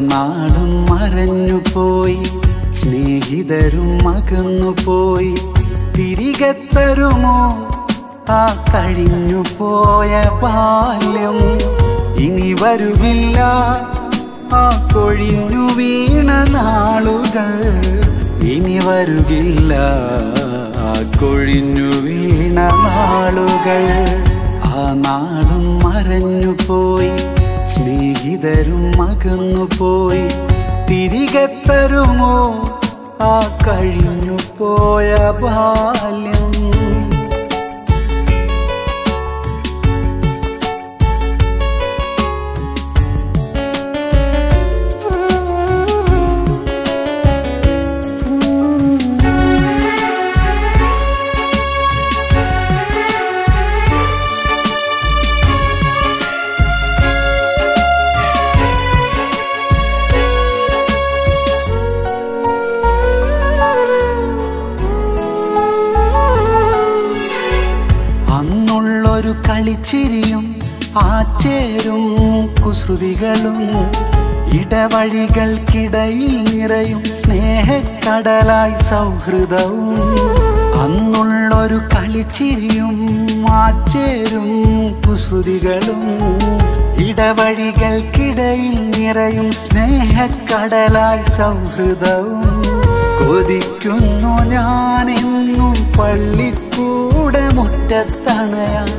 നാടും മറഞ്ഞുപോയി സ്നേഹിതരും അകന്നുപോയി തിരികെ തരുമോ? ആ കഴിഞ്ഞു പോയ ബാല്യം ഇനി വരുമില്ല. ആ കൊഴിഞ്ഞു വീണ നാളുകൾ ഇനി വരുകില്ല. ആ കൊഴിഞ്ഞു വീണ നാളുകൾ ആ നാടും മറഞ്ഞുപോയി മകന്നു അകന്നു പോയി തിരികെ തരുമോ? ആ കഴിഞ്ഞു പോയ ബാല്യം. അന്നുള്ളൊരു കളിച്ചിരിയും ആച്ചേരും കുസൃതികളും ഇടവഴികൾക്കിടയിൽ നിറയും സ്നേഹക്കടലായി സൗഹൃദവും. അന്നുള്ളൊരു കളിച്ചിരിയും ആച്ചേരും കുസൃതികളും ഇടവഴികൾക്കിടയിൽ നിറയും സ്നേഹക്കടലായി സൗഹൃദവും. കൊതിക്കുന്നു ഞാനെന്നും പള്ളിക്കൂടെ മുറ്റത്തണയാൻ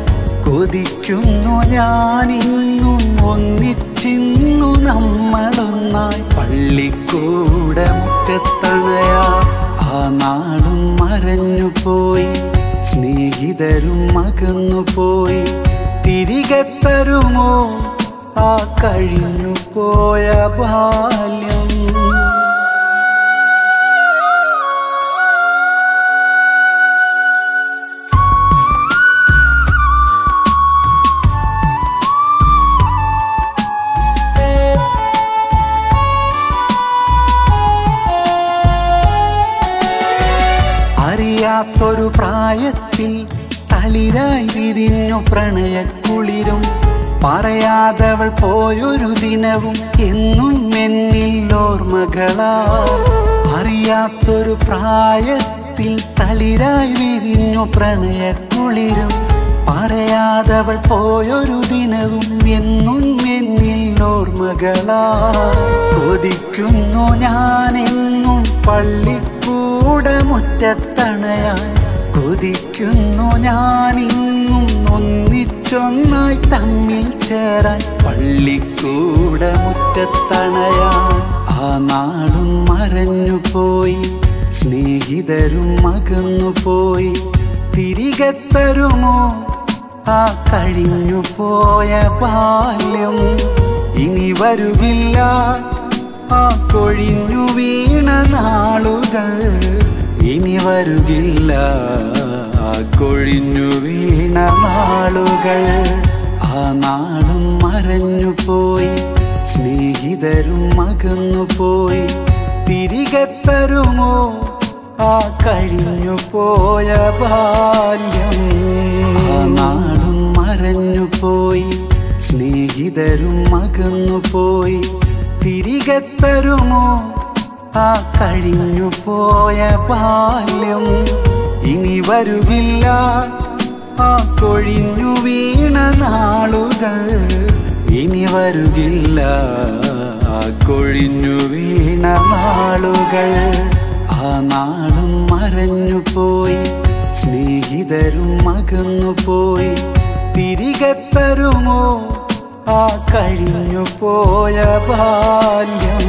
കൊതിക്കുന്നു ഞാനിന്നും ഒന്നിച്ചിന്നു നമ്മളൊന്നായി. പള്ളിക്കൂടെ മുറ്റത്തണയാ ആ നാടും മറഞ്ഞു പോയി. സ്നേഹിതരും അകന്നു പോയി. തിരികെ തരുമോ ആ കഴിഞ്ഞു പോയ ബാല്യം. അറിയാത്തൊരു പ്രായത്തിൽ തളിരായി വിരിഞ്ഞു പ്രണയക്കുളിരും. പറയാതവൾ പോയൊരു ദിനവും എന്നും എന്നിൽ ഓർമ്മകളാ. അറിയാത്തൊരു പ്രായത്തിൽ തളിരായി വിരിഞ്ഞു പ്രണയക്കുളിരും. പറയാതവൾ പോയൊരു ദിനവും എന്നും എന്നിൽ ഓർമ്മകളാ. കൊതിക്കുന്നു ഞാനെന്നും പള്ളിക്കൂടെ മുറ്റത്തണയാൻ കൊതിക്കുന്നു ഞാനിന്നും ഒന്നിച്ചൊന്നായി തമ്മിൽ ചേരാൻ പള്ളിക്കൂടെ മുറ്റത്തണയാൻ ആ നാളും മറഞ്ഞു പോയി സ്നേഹിതരും അകന്നു പോയി തിരികെ തരുമോ? ആ കഴിഞ്ഞു പോയ ബാല്യം ഇനി വരുകില്ല ആ കൊഴിഞ്ഞു വീണ നാളുകൾ ഇനി വരുകില്ല. കൊഴിഞ്ഞു വീണ നാളുകൾ ആ നാളും മറഞ്ഞു പോയി സ്നേഹിതരും അകന്നു പോയി തിരികെ തരുമോ? ആ കഴിഞ്ഞു പോയ ബാല്യം. ആ നാളും മറഞ്ഞു പോയി സ്നേഹിതരും അകന്നു പോയി തിരികെ തരുമോ? ആ കഴിഞ്ഞു പോയ ബാല്യം ഇനി വരുവില്ല. ആ കൊഴിഞ്ഞു വീണ നാളുകൾ ഇനി വരുകില്ല. ആ കൊഴിഞ്ഞു വീണ നാളുകൾ ആ നാളും മറഞ്ഞു പോയി. സ്നേഹിതരും അകന്നു പോയി. തിരികെ തരുമോ? ആ കഴിഞ്ഞു പോയ ബാല്യം.